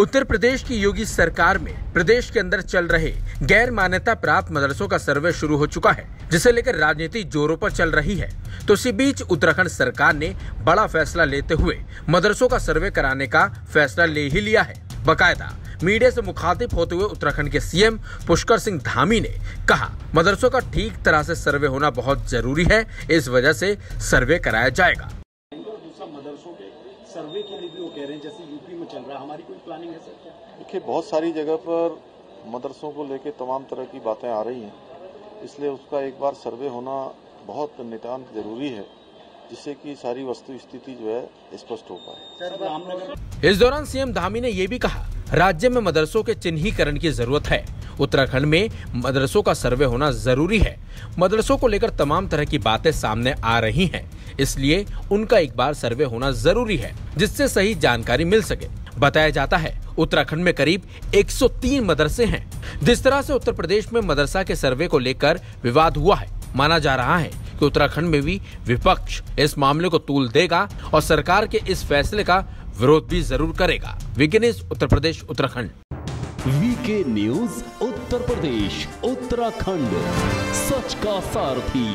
उत्तर प्रदेश की योगी सरकार में प्रदेश के अंदर चल रहे गैर मान्यता प्राप्त मदरसों का सर्वे शुरू हो चुका है, जिसे लेकर राजनीति जोरों पर चल रही है। तो इसी बीच उत्तराखंड सरकार ने बड़ा फैसला लेते हुए मदरसों का सर्वे कराने का फैसला ले ही लिया है। बकायदा मीडिया से मुखातिब होते हुए उत्तराखंड के सीएम पुष्कर सिंह धामी ने कहा, मदरसों का ठीक तरह से सर्वे होना बहुत ज़रूरी है, इस वजह से सर्वे कराया जाएगा। मदरसों के सर्वे के लिए भी वो कह रहे हैं जैसे यूपी में चल रहा है। हमारी कोई प्लानिंग है सर देखिए बहुत सारी जगह पर मदरसों को लेकर तमाम तरह की बातें आ रही हैं। इसलिए उसका एक बार सर्वे होना बहुत नितान्त ज़रूरी है जिससे कि सारी वस्तु स्थिति जो है स्पष्ट हो पाए। इस दौरान सीएम धामी ने ये भी कहा राज्य में मदरसों के चिन्हीकरण की ज़रूरत है। उत्तराखंड में मदरसों का सर्वे होना ज़रूरी है। मदरसों को लेकर तमाम तरह की बातें सामने आ रही हैं, इसलिए उनका एक बार सर्वे होना ज़रूरी है, जिससे सही जानकारी मिल सके। बताया जाता है, उत्तराखंड में करीब 103 मदरसे हैं। जिस तरह से उत्तर प्रदेश में मदरसा के सर्वे को लेकर विवाद हुआ है, माना जा रहा है कि उत्तराखंड में भी विपक्ष इस मामले को तूल देगा और सरकार के इस फैसले का विरोध भी ज़रूर करेगा। विज्ञानिस Uttar Pradesh, Uttarakhand. VK news Uttar Pradesh Uttarakhand. सच का सारथी।